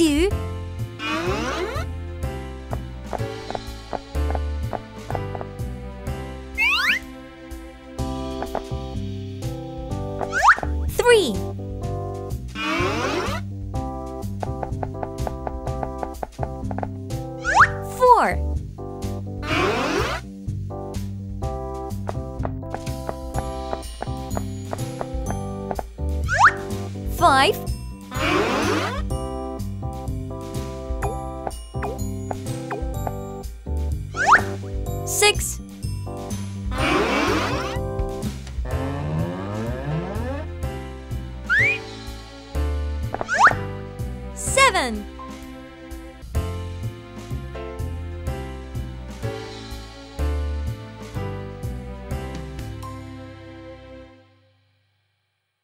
do. Five. six, seven.